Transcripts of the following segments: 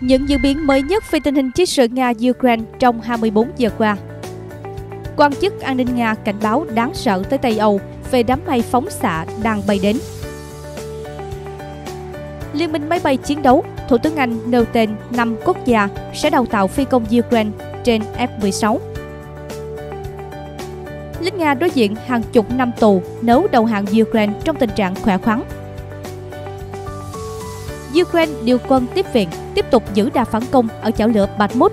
Những diễn biến mới nhất về tình hình chiến sự Nga-Ukraine trong 24 giờ qua. Quan chức an ninh Nga cảnh báo đáng sợ tới Tây Âu về đám mây phóng xạ đang bay đến. Liên minh máy bay chiến đấu, Thủ tướng Anh nêu tên 5 quốc gia sẽ đào tạo phi công Ukraine trên F-16. Lính Nga đối diện hàng chục năm tù nếu đầu hàng Ukraine trong tình trạng khỏe khoắn. Ukraine điều quân tiếp viện, tiếp tục giữ đà phản công ở chảo lửa Bakhmut.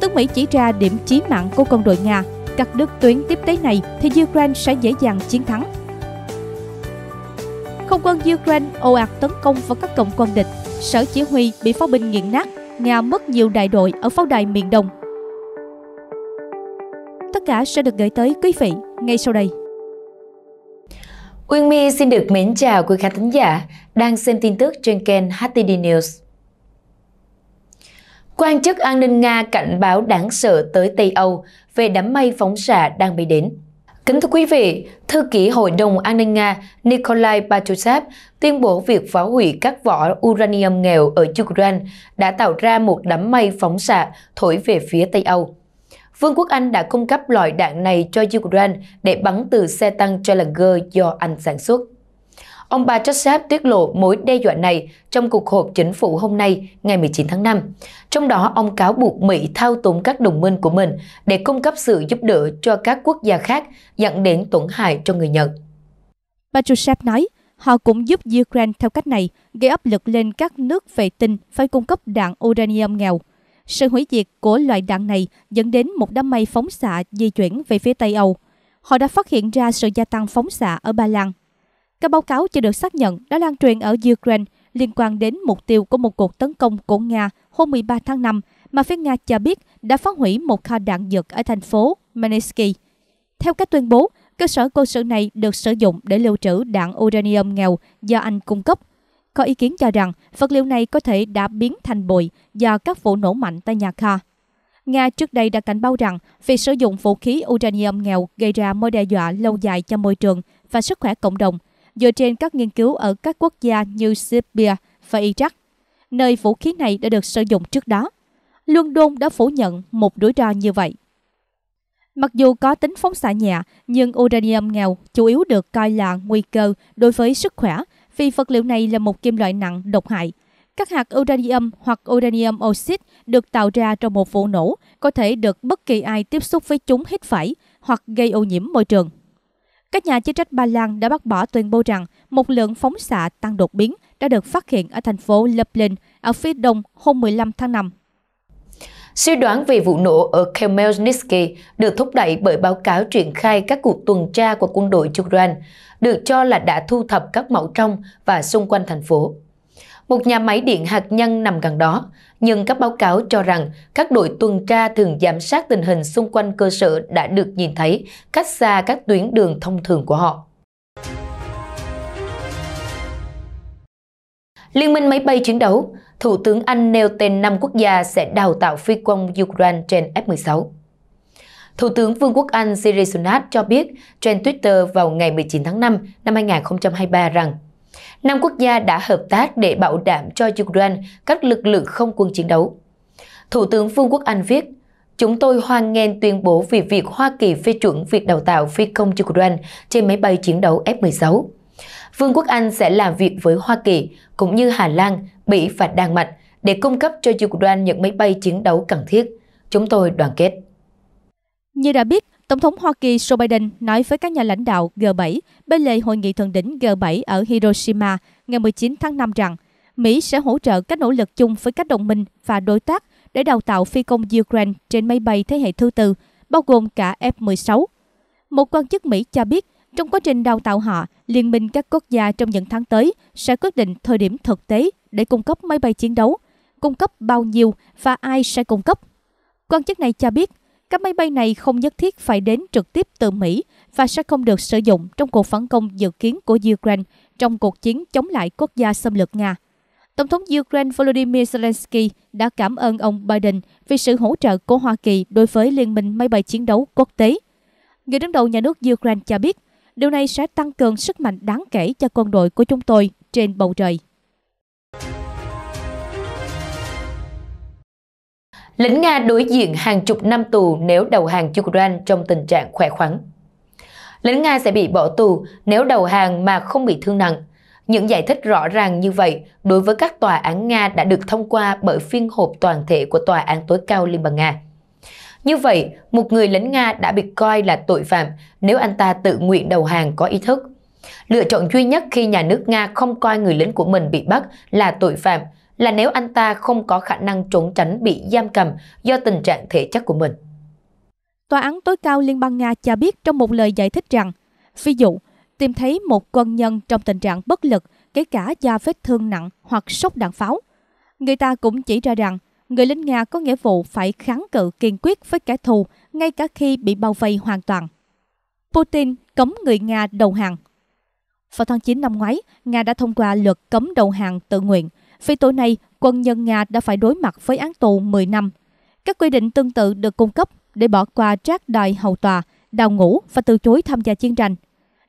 Tướng Mỹ chỉ ra điểm chí mạng của quân đội Nga, cắt đứt tuyến tiếp tế này thì Ukraine sẽ dễ dàng chiến thắng. Không quân Ukraine ồ ạt tấn công vào các cộng quân địch, sở chỉ huy bị pháo binh nghiền nát, Nga mất nhiều đại đội ở pháo đài miền Đông. Tất cả sẽ được gửi tới quý vị ngay sau đây. Uyên My xin được mến chào quý khán thính giả đang xem tin tức trên kênh HTD News. Quan chức an ninh Nga cảnh báo đáng sợ tới Tây Âu về đám mây phóng xạ đang bị đến. Kính thưa quý vị, Thư ký Hội đồng An ninh Nga Nikolai Patrushev tuyên bố việc phá hủy các vỏ uranium nghèo ở Ukraine đã tạo ra một đám mây phóng xạ thổi về phía Tây Âu. Vương quốc Anh đã cung cấp loại đạn này cho Ukraine để bắn từ xe tăng Challenger do Anh sản xuất. Ông Patrushev tiết lộ mối đe dọa này trong cuộc họp chính phủ hôm nay, ngày 19 tháng 5. Trong đó, ông cáo buộc Mỹ thao túng các đồng minh của mình để cung cấp sự giúp đỡ cho các quốc gia khác, dẫn đến tổn hại cho người Nhật. Patrushev nói, họ cũng giúp Ukraine theo cách này, gây áp lực lên các nước vệ tinh phải cung cấp đạn uranium nghèo. Sự hủy diệt của loại đạn này dẫn đến một đám mây phóng xạ di chuyển về phía Tây Âu. Họ đã phát hiện ra sự gia tăng phóng xạ ở Ba Lan. Các báo cáo chưa được xác nhận đã lan truyền ở Ukraine liên quan đến mục tiêu của một cuộc tấn công của Nga hôm 13 tháng 5 mà phía Nga cho biết đã phá hủy một kho đạn dược ở thành phố Manesky. Theo các tuyên bố, cơ sở quân sự này được sử dụng để lưu trữ đạn uranium nghèo do Anh cung cấp. Có ý kiến cho rằng vật liệu này có thể đã biến thành bụi do các vụ nổ mạnh tại nhà kho. Nga trước đây đã cảnh báo rằng việc sử dụng vũ khí uranium nghèo gây ra mối đe dọa lâu dài cho môi trường và sức khỏe cộng đồng – dựa trên các nghiên cứu ở các quốc gia như Serbia và Iraq, nơi vũ khí này đã được sử dụng trước đó. London đã phủ nhận một rủi ro như vậy. Mặc dù có tính phóng xạ nhẹ, nhưng uranium nghèo chủ yếu được coi là nguy cơ đối với sức khỏe vì vật liệu này là một kim loại nặng, độc hại. Các hạt uranium hoặc uranium oxide được tạo ra trong một vụ nổ, có thể được bất kỳ ai tiếp xúc với chúng hít phải hoặc gây ô nhiễm môi trường. Các nhà chức trách Ba Lan đã bác bỏ tuyên bố rằng một lượng phóng xạ tăng đột biến đã được phát hiện ở thành phố Lublin ở phía đông hôm 15 tháng 5. Suy đoán về vụ nổ ở Khmelnytsky được thúc đẩy bởi báo cáo triển khai các cuộc tuần tra của quân đội Ukraine, được cho là đã thu thập các mẫu trong và xung quanh thành phố một nhà máy điện hạt nhân nằm gần đó, nhưng các báo cáo cho rằng các đội tuần tra thường giám sát tình hình xung quanh cơ sở đã được nhìn thấy cách xa các tuyến đường thông thường của họ. Liên minh máy bay chiến đấu, Thủ tướng Anh nêu tên 5 quốc gia sẽ đào tạo phi công Ukraine trên F-16. Thủ tướng Vương quốc Anh Siri Sunak cho biết trên Twitter vào ngày 19 tháng 5 năm 2023 rằng năm quốc gia đã hợp tác để bảo đảm cho Ukraine các lực lượng không quân chiến đấu. Thủ tướng Vương quốc Anh viết, Chúng tôi hoan nghênh tuyên bố về việc Hoa Kỳ phê chuẩn việc đào tạo phi công Ukraine trên máy bay chiến đấu F-16. Vương quốc Anh sẽ làm việc với Hoa Kỳ cũng như Hà Lan, Bỉ và Đan Mạch để cung cấp cho Ukraine những máy bay chiến đấu cần thiết. Chúng tôi đoàn kết. Như đã biết, Tổng thống Hoa Kỳ Joe Biden nói với các nhà lãnh đạo G7 bên lề hội nghị thượng đỉnh G7 ở Hiroshima ngày 19 tháng 5 rằng Mỹ sẽ hỗ trợ các nỗ lực chung với các đồng minh và đối tác để đào tạo phi công Ukraine trên máy bay thế hệ thứ tư, bao gồm cả F-16. Một quan chức Mỹ cho biết, trong quá trình đào tạo họ, Liên minh các quốc gia trong những tháng tới sẽ quyết định thời điểm thực tế để cung cấp máy bay chiến đấu, cung cấp bao nhiêu và ai sẽ cung cấp. Quan chức này cho biết, các máy bay này không nhất thiết phải đến trực tiếp từ Mỹ và sẽ không được sử dụng trong cuộc phản công dự kiến của Ukraine trong cuộc chiến chống lại quốc gia xâm lược Nga. Tổng thống Ukraine Volodymyr Zelensky đã cảm ơn ông Biden vì sự hỗ trợ của Hoa Kỳ đối với Liên minh máy bay chiến đấu quốc tế. Người đứng đầu nhà nước Ukraine cho biết, Điều này sẽ tăng cường sức mạnh đáng kể cho quân đội của chúng tôi trên bầu trời. Lính Nga đối diện hàng chục năm tù nếu đầu hàng Ukraine trong tình trạng khỏe khoắn. Lính Nga sẽ bị bỏ tù nếu đầu hàng mà không bị thương nặng. Những giải thích rõ ràng như vậy đối với các tòa án Nga đã được thông qua bởi phiên họp toàn thể của Tòa án tối cao Liên bang Nga. Như vậy, một người lính Nga đã bị coi là tội phạm nếu anh ta tự nguyện đầu hàng có ý thức. Lựa chọn duy nhất khi nhà nước Nga không coi người lính của mình bị bắt là tội phạm là nếu anh ta không có khả năng trốn tránh bị giam cầm do tình trạng thể chất của mình. Tòa án tối cao Liên bang Nga cho biết trong một lời giải thích rằng, ví dụ, tìm thấy một quân nhân trong tình trạng bất lực, kể cả do vết thương nặng hoặc sốc đạn pháo. Người ta cũng chỉ ra rằng, người lính Nga có nghĩa vụ phải kháng cự kiên quyết với kẻ thù ngay cả khi bị bao vây hoàn toàn. Putin cấm người Nga đầu hàng. Vào tháng 9 năm ngoái, Nga đã thông qua luật cấm đầu hàng tự nguyện. Vì tội này, quân nhân Nga đã phải đối mặt với án tù 10 năm. Các quy định tương tự được cung cấp để bỏ qua trác đòi hầu tòa, đào ngũ và từ chối tham gia chiến tranh.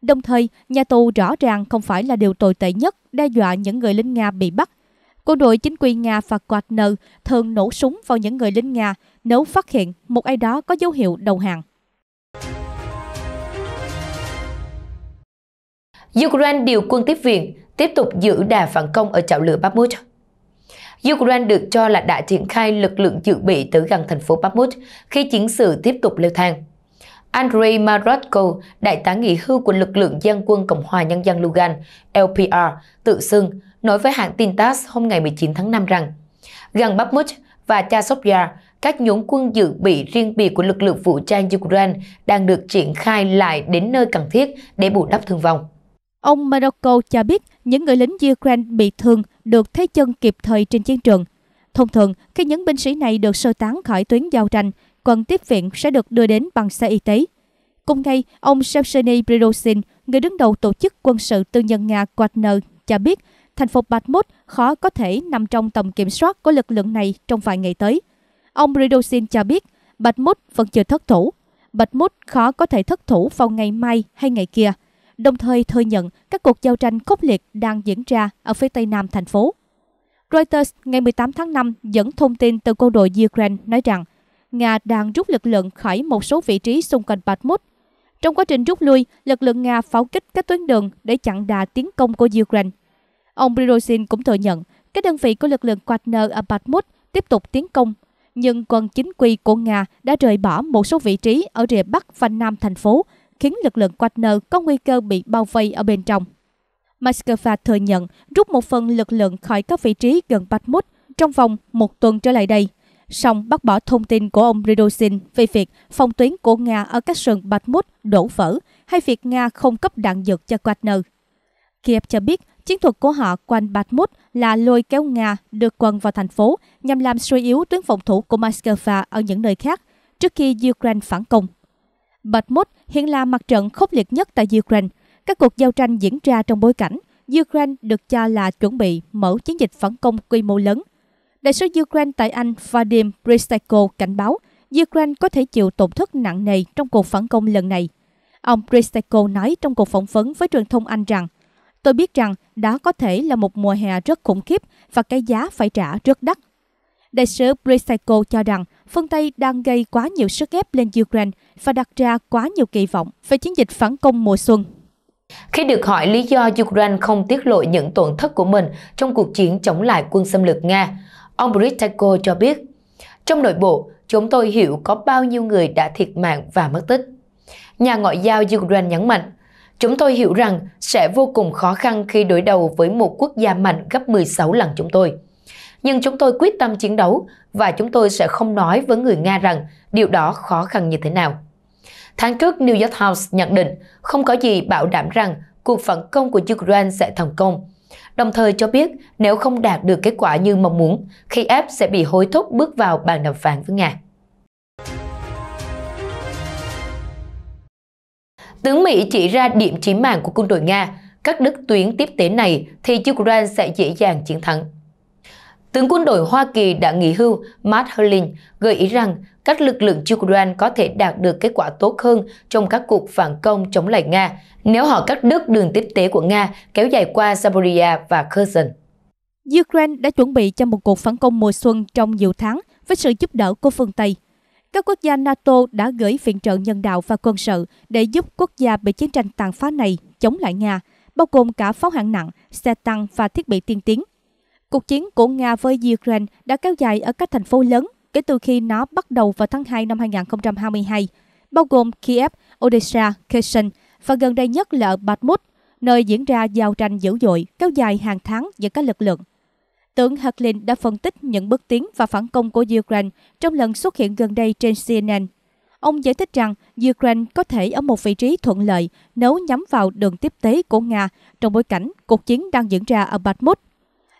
Đồng thời, nhà tù rõ ràng không phải là điều tồi tệ nhất đe dọa những người lính Nga bị bắt. Quân đội chính quy Nga và Wagner thường nổ súng vào những người lính Nga nếu phát hiện một ai đó có dấu hiệu đầu hàng. Ukraine điều quân tiếp viện, tiếp tục giữ đà phản công ở chảo lửa Bakhmut. Ukraine được cho là đã triển khai lực lượng dự bị tới gần thành phố Bakhmut khi chiến sự tiếp tục leo thang. Andrei Marotko, đại tá nghỉ hưu của lực lượng dân quân Cộng hòa Nhân dân Lugan, LPR, tự xưng, nói với hãng tin TASS hôm ngày 19 tháng 5 rằng, gần Bakhmut và Chasovya, các nhóm quân dự bị riêng biệt của lực lượng vũ trang Ukraine đang được triển khai lại đến nơi cần thiết để bù đắp thương vong. Ông Maroko cho biết những người lính Ukraine bị thương được thấy chân kịp thời trên chiến trường. Thông thường, khi những binh sĩ này được sơ tán khỏi tuyến giao tranh, quân tiếp viện sẽ được đưa đến bằng xe y tế. Cùng ngày, ông Shevcheny Prigozhin, người đứng đầu tổ chức quân sự tư nhân Nga Wagner, cho biết thành phố Bakhmut khó có thể nằm trong tầm kiểm soát của lực lượng này trong vài ngày tới. Ông Prigozhin cho biết Bakhmut vẫn chưa thất thủ. Bakhmut khó có thể thất thủ vào ngày mai hay ngày kia đồng thời thừa nhận các cuộc giao tranh khốc liệt đang diễn ra ở phía tây nam thành phố. Reuters ngày 18 tháng 5 dẫn thông tin từ quân đội Ukraine nói rằng Nga đang rút lực lượng khỏi một số vị trí xung quanh Bakhmut. Trong quá trình rút lui, lực lượng Nga pháo kích các tuyến đường để chặn đà tiến công của Ukraine. Ông Prigozhin cũng thừa nhận các đơn vị của lực lượng Wagner ở Bakhmut tiếp tục tiến công, nhưng quân chính quy của Nga đã rời bỏ một số vị trí ở rìa bắc và nam thành phố khiến lực lượng Wagner có nguy cơ bị bao vây ở bên trong. Moscow thừa nhận rút một phần lực lượng khỏi các vị trí gần Bakhmut trong vòng một tuần trở lại đây, song bác bỏ thông tin của ông Prigozhin về việc phòng tuyến của Nga ở các sườn Bakhmut đổ vỡ hay việc Nga không cấp đạn dược cho Wagner. Kiev cho biết chiến thuật của họ quanh Bakhmut là lôi kéo Nga được quân vào thành phố nhằm làm suy yếu tuyến phòng thủ của Moscow ở những nơi khác trước khi Ukraine phản công. Bakhmut hiện là mặt trận khốc liệt nhất tại Ukraine. Các cuộc giao tranh diễn ra trong bối cảnh Ukraine được cho là chuẩn bị mở chiến dịch phản công quy mô lớn. Đại sứ Ukraine tại Anh Vadim Pristeko cảnh báo Ukraine có thể chịu tổn thất nặng nề trong cuộc phản công lần này. Ông Pristeko nói trong cuộc phỏng vấn với truyền thông Anh rằng Tôi biết rằng đó có thể là một mùa hè rất khủng khiếp và cái giá phải trả rất đắt. Đại sứ Pristako cho rằng phương Tây đang gây quá nhiều sức ép lên Ukraine và đặt ra quá nhiều kỳ vọng về chiến dịch phản công mùa xuân. Khi được hỏi lý do Ukraine không tiết lộ những tổn thất của mình trong cuộc chiến chống lại quân xâm lược Nga, ông Britako cho biết, trong nội bộ, chúng tôi hiểu có bao nhiêu người đã thiệt mạng và mất tích. Nhà ngoại giao Ukraine nhấn mạnh, chúng tôi hiểu rằng sẽ vô cùng khó khăn khi đối đầu với một quốc gia mạnh gấp 16 lần chúng tôi nhưng chúng tôi quyết tâm chiến đấu và chúng tôi sẽ không nói với người Nga rằng điều đó khó khăn như thế nào. Tháng trước, New York House nhận định không có gì bảo đảm rằng cuộc phản công của Ukraine sẽ thành công. Đồng thời cho biết nếu không đạt được kết quả như mong muốn, Kiev sẽ bị hối thúc bước vào bàn đàm phán với Nga. Tướng Mỹ chỉ ra điểm chí mạng của quân đội Nga, các đức tuyến tiếp tế này thì Ukraine sẽ dễ dàng chiến thắng. Tướng quân đội Hoa Kỳ đã nghỉ hưu Matt Herlin gợi ý rằng các lực lượng Ukraine có thể đạt được kết quả tốt hơn trong các cuộc phản công chống lại Nga nếu họ cắt đứt đường tiếp tế của Nga kéo dài qua Zaporizhia và Kherson. Ukraine đã chuẩn bị cho một cuộc phản công mùa xuân trong nhiều tháng với sự giúp đỡ của phương Tây. Các quốc gia NATO đã gửi viện trợ nhân đạo và quân sự để giúp quốc gia bị chiến tranh tàn phá này chống lại Nga, bao gồm cả pháo hạng nặng, xe tăng và thiết bị tiên tiến. Cuộc chiến của Nga với Ukraine đã kéo dài ở các thành phố lớn kể từ khi nó bắt đầu vào tháng 2 năm 2022, bao gồm Kiev, Odessa, Kherson và gần đây nhất là ở Bakhmut, nơi diễn ra giao tranh dữ dội kéo dài hàng tháng giữa các lực lượng. Tướng Harklin đã phân tích những bước tiến và phản công của Ukraine trong lần xuất hiện gần đây trên CNN. Ông giải thích rằng Ukraine có thể ở một vị trí thuận lợi nếu nhắm vào đường tiếp tế của Nga trong bối cảnh cuộc chiến đang diễn ra ở Bakhmut.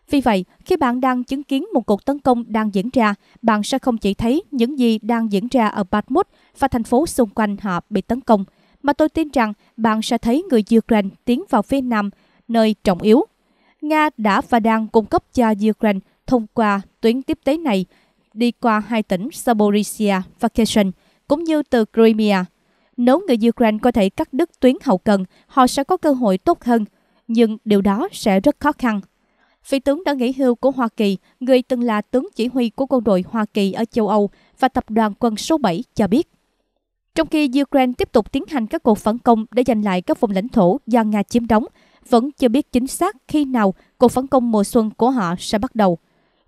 Vì vậy, khi bạn đang chứng kiến một cuộc tấn công đang diễn ra, bạn sẽ không chỉ thấy những gì đang diễn ra ở Bakhmut và thành phố xung quanh họ bị tấn công, mà tôi tin rằng bạn sẽ thấy người Ukraine tiến vào phía Nam, nơi trọng yếu. Nga đã và đang cung cấp cho Ukraine thông qua tuyến tiếp tế này đi qua hai tỉnh Zaporizhia và Kherson, cũng như từ Crimea. Nếu người Ukraine có thể cắt đứt tuyến hậu cần, họ sẽ có cơ hội tốt hơn, nhưng điều đó sẽ rất khó khăn. Vị tướng đã nghỉ hưu của Hoa Kỳ, người từng là tướng chỉ huy của quân đội Hoa Kỳ ở châu Âu và tập đoàn quân số 7 cho biết. Trong khi Ukraine tiếp tục tiến hành các cuộc phản công để giành lại các vùng lãnh thổ do Nga chiếm đóng, vẫn chưa biết chính xác khi nào cuộc phản công mùa xuân của họ sẽ bắt đầu.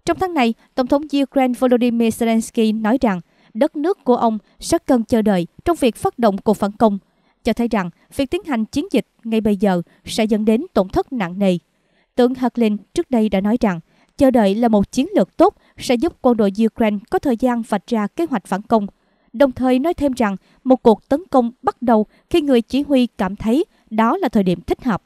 Trong tháng này, Tổng thống Ukraine Volodymyr Zelensky nói rằng đất nước của ông sẽ cần chờ đợi trong việc phát động cuộc phản công, cho thấy rằng việc tiến hành chiến dịch ngay bây giờ sẽ dẫn đến tổn thất nặng nề. Tướng Harklin trước đây đã nói rằng chờ đợi là một chiến lược tốt sẽ giúp quân đội Ukraine có thời gian vạch ra kế hoạch phản công. Đồng thời nói thêm rằng một cuộc tấn công bắt đầu khi người chỉ huy cảm thấy đó là thời điểm thích hợp.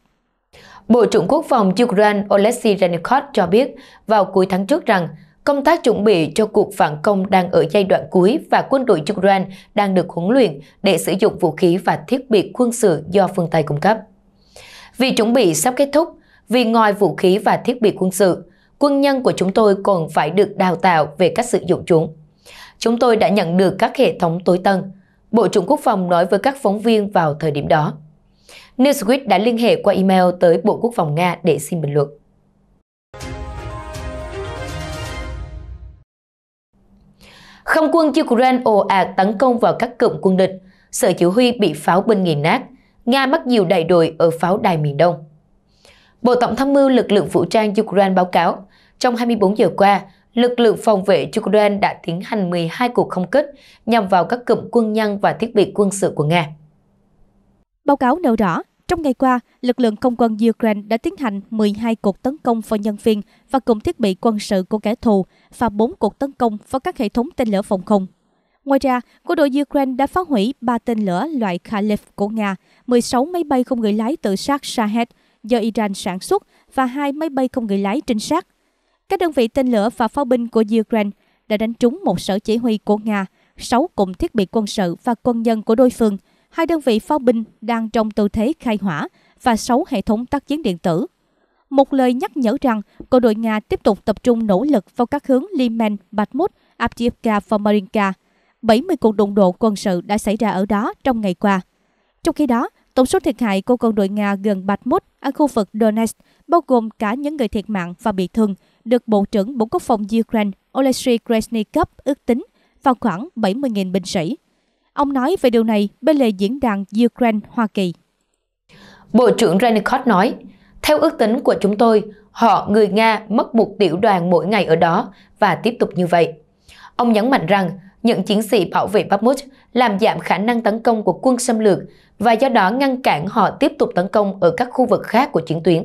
Bộ trưởng Quốc phòng Ukraine Oleksiy Renikov cho biết vào cuối tháng trước rằng công tác chuẩn bị cho cuộc phản công đang ở giai đoạn cuối và quân đội Ukraine đang được huấn luyện để sử dụng vũ khí và thiết bị quân sự do phương Tây cung cấp. Vì chuẩn bị sắp kết thúc, vì ngoài vũ khí và thiết bị quân sự, quân nhân của chúng tôi còn phải được đào tạo về cách sử dụng chúng. Chúng tôi đã nhận được các hệ thống tối tân, Bộ trưởng Quốc phòng nói với các phóng viên vào thời điểm đó. Newsweek đã liên hệ qua email tới Bộ Quốc phòng Nga để xin bình luận. Không quân Ukraine ồ ạt tấn công vào các cụm quân địch, sở chỉ huy bị pháo binh nghiền nát, Nga mất nhiều đại đội ở pháo đài miền Đông. Bộ Tổng tham mưu lực lượng vũ trang Ukraine báo cáo, trong 24 giờ qua, lực lượng phòng vệ Ukraine đã tiến hành 12 cuộc không kích nhằm vào các cụm quân nhân và thiết bị quân sự của Nga. Báo cáo nêu rõ, trong ngày qua, lực lượng không quân Ukraine đã tiến hành 12 cuộc tấn công vào nhân viên và cụm thiết bị quân sự của kẻ thù và 4 cuộc tấn công vào các hệ thống tên lửa phòng không. Ngoài ra, quân đội Ukraine đã phá hủy 3 tên lửa loại Khalif của Nga, 16 máy bay không người lái tự sát Shahed do Iran sản xuất và hai máy bay không người lái trinh sát. Các đơn vị tên lửa và pháo binh của Ukraine đã đánh trúng một sở chỉ huy của Nga, 6 cụm thiết bị quân sự và quân nhân của đối phương – hai đơn vị pháo binh đang trong tư thế khai hỏa và 6 hệ thống tác chiến điện tử. Một lời nhắc nhở rằng quân đội Nga tiếp tục tập trung nỗ lực vào các hướng Liman, Bakhmut, Avdiivka và Marinka. 70 cuộc đụng độ quân sự đã xảy ra ở đó trong ngày qua. Trong khi đó, tổng số thiệt hại của quân đội Nga gần Bakhmut ở khu vực Donetsk, bao gồm cả những người thiệt mạng và bị thương, được Bộ trưởng Bộ Quốc phòng Ukraine Oleksiy Krasnikov ước tính vào khoảng 70.000 binh sĩ. Ông nói về điều này bên lề diễn đàn Ukraine-Hoa Kỳ. Bộ trưởng Renikot nói, theo ước tính của chúng tôi, họ, người Nga, mất một tiểu đoàn mỗi ngày ở đó và tiếp tục như vậy. Ông nhấn mạnh rằng những chiến sĩ bảo vệ Bakhmut làm giảm khả năng tấn công của quân xâm lược và do đó ngăn cản họ tiếp tục tấn công ở các khu vực khác của chiến tuyến.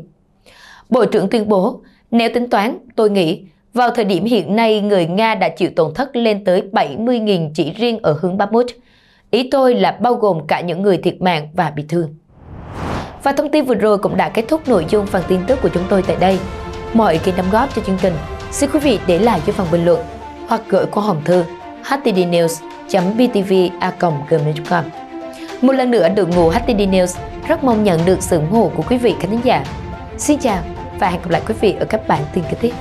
Bộ trưởng tuyên bố, nếu tính toán, tôi nghĩ vào thời điểm hiện nay người Nga đã chịu tổn thất lên tới 70.000 chỉ riêng ở hướng Bakhmut – Ý tôi là bao gồm cả những người thiệt mạng và bị thương. Và thông tin vừa rồi cũng đã kết thúc nội dung phần tin tức của chúng tôi tại đây. Mọi ý kiến đóng góp cho chương trình, xin quý vị để lại dưới phần bình luận hoặc gửi qua hòm thư htdnews.btv.com Một lần nữa đội ngũ HTD News rất mong nhận được sự ủng hộ của quý vị khán giả. Xin chào và hẹn gặp lại quý vị ở các bản tin kế tiếp.